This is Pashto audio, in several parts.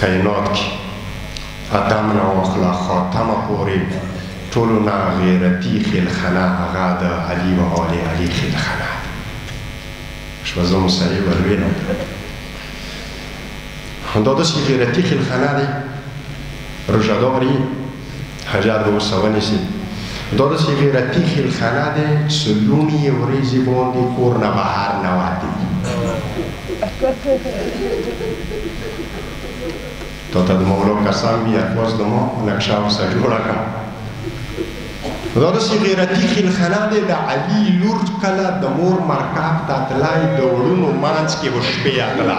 کائنات کی ادم نه واخلا خاتم پوری ټولو نه غیرتی خیل خنه هغه د علی و آل علی خیل خنه شو زه مصری ولوی نه همدا داس غیرتی خیل خنه دی رجداری هجار به اوس ونیسي دا داسې غیرتي خلخله دی چې لوڼي یې ورېځې باندې کور نه بهر نه وتې تا ته د مولا قسم وي اخواز د ما نقشه اوسه جوړه کړه دا داسې غیرتي خلخله دی د علي لور کله د مور مرکب ته تلای د وړونو منځ کې به شپې اتله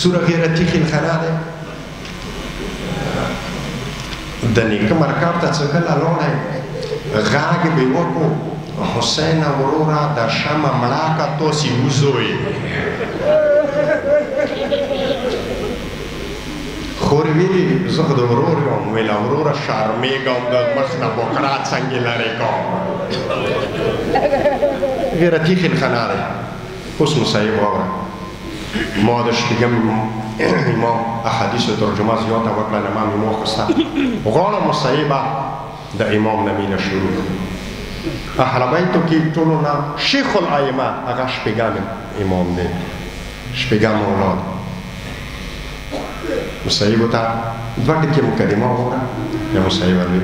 سور غیرتی خیل خرا دی د نیکه مرکب ته څه کله لوړی غاګ به وکړو حسین وروره د شمه مړه کا توسی وزوی خور ویلی زه خو د ورور یم ویله وروره شرمېږم د مخ نه بوکړه څنګه لرې کوم غیرتی خیل خناره اوس نو صاحب واوره ما د شپږم امام احادیثو ترجمه زیاته وکړه نه ما مې واخیسته غواړم نو صاحبه د امام نه مینه شروع کړو اهل بیتو کې ټولو نه شیخ الائمه هغه شپږم امام دی شپږم مولا دی نو صاحبو ته دوه ټکې مقدمه وکړه یا نو صاحبه دی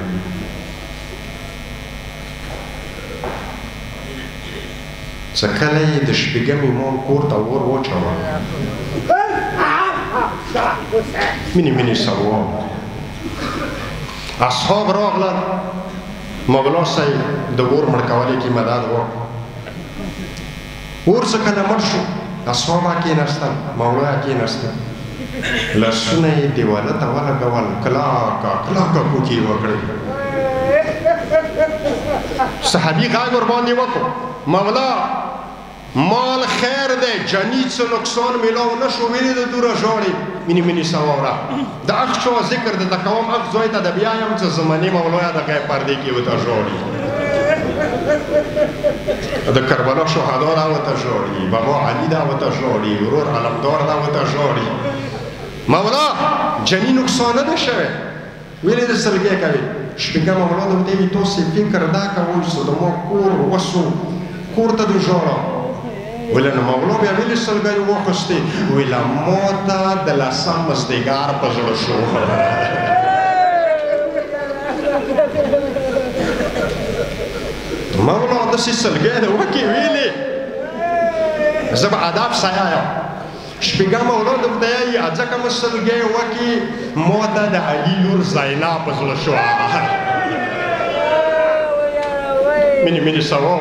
څه کله یې د شپږمې مور کور ته اور وچوه مینې مینې سوال اصحاب راغلل مولا صاحب د اور مړ کولې کې مدد وکړ اور څه کله مړ شو اصحاب کېناستل مولا کېناستل لاسونه یې دیواله ته ولګول کلاکه کلاکه کوکې یې وکړې صحابي غږ ورباندې وکړو مولا مال خیر دی جنی څه نقصان ملاو نه شو ویلې د دوره ژاړې مینې مینې سواوره د اخ شو ذکر د تقوم اخ ځای ته د بیا یم چې زمانې مولا د غیب پردې کې وته ژاړي د کربلا شهدا دا وته جوړي بابا علي دا وته جوړي ورور علمدار دا وته جوړي مولا جني نقصان نه شوه ویلې د سلګې کوي شپږم مولا د دې تو سي فکر دا کوم چې د مو کور وسو کور ته دی جوړو ولنه مولا بیا ویلې سلګې وخسته ویلا موتا د لاسم مستګار په جوړ شو مولا د سې سلګې د وکی ویلې زب آداب سایا یم شپږه مولا د خدای اځکه مسلګې وکی موته د علی لور زینا په زړه شو منی منی سوال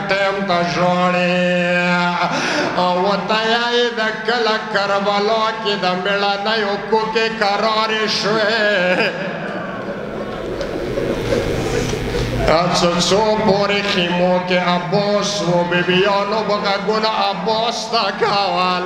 تیم ته ژاړې او ته یې د کله کربلا کې د مړنیو کوکې کرارې شوې څو پورې خیمو کې عباس و بیبیانو به غږونه عباس ته کول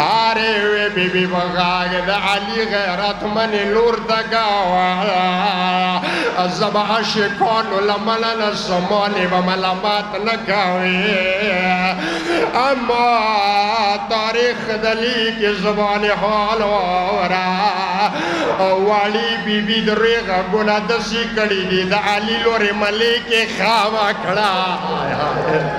اره وی بی بی بغاګ د علی غیرت من لور دګا زب عاشقان لمن سمال و ملامات نکاوی اما تاریخ دلی کی زبان حال ورا والی بی بی دریغ گنا دسی کړی دی د علی لور ملک خاوا کړه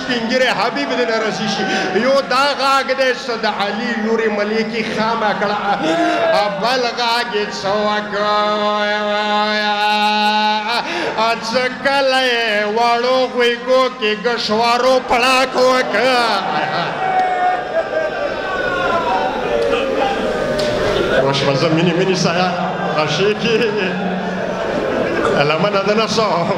سپین ږیری حبیب دې له رضی شي یو دا غاګ دی چې د علي لورې ملکي خامه کړه بل غاګ یې څه څه کله وړو غویګو کې ګشوارو پړاک وکړه خوشمزه مینې مینې سایه خشې کې لمنه د نسو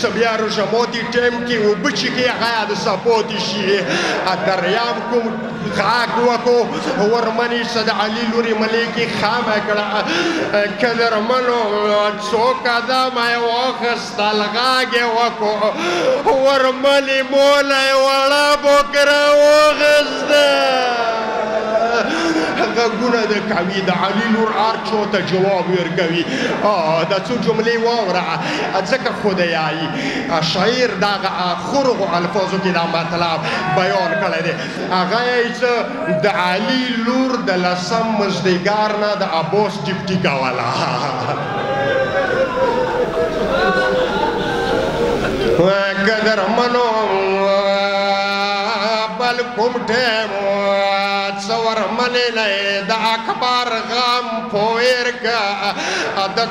څه بیا روژه ماتي ټیم کې اوبه چیکې هغه د سپاتې شي دریاب کوم غاک وکو ورمنی صد علی لوري ملکی خام کړه کلر منو څوک دا ما واخست الغاګ وکو ورمنی مولا ولا بکرا واخست غږونه د کوي د علي نور ارچو ته جواب ورکوي دا څو جملې واوره ځکه خدایي شاعر دا خورغو الفاظو کې دا مطلب بیان کړی دی هغه یې چې د علي لور د لسم مزدګار نه د ابوس ډیپټي کوله قدر منو بل کوم ټیم څور منې نه د اکبر غم پویر کا د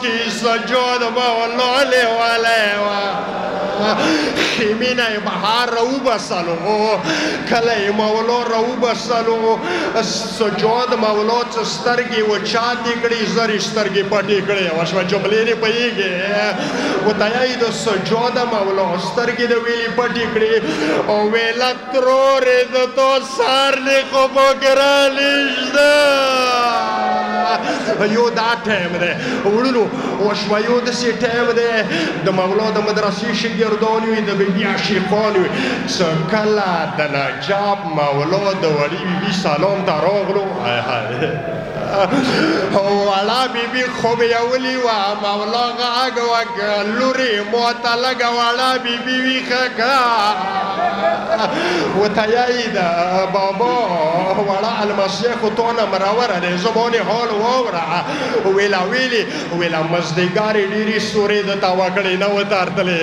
کیسه جوړ به لولې ولې وا خیمینه بهار را وبسلو کله یې مولو را وبسلو سجود مولو څه سترګې وچاتې کړې زر یې سترګې پټې کړې وشوه جملې دې پوهېږې وتایي د سجود مولو سترګې د ویلې پټې کړې او ویله ترور یې د تو سارلي خوبو کې رالېږده یو دا ټایم دی وړونو وشوه یو داسې ټایم دی د مولا د مدرسې شګردان وي د بیبي عاشقان وي څه کله د نجاب مولا د وړي بیبي سلام ته راغلو وړا بیبي خوب یولی و مولا غاګ وګ لوري موته لګ وړا بیبي ویخه کا وتیای دا بابا وړا المسیح خو تو نه مرور دی زبونې حال وورا ویلا ویلی ویلا مزدګاری ډیری سورې د تا وکړې نه وتارتلې